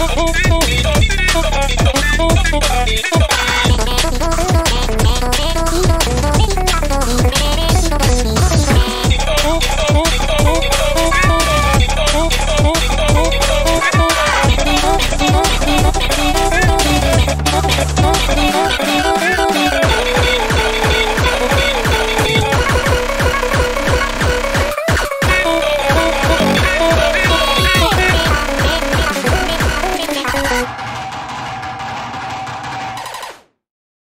You.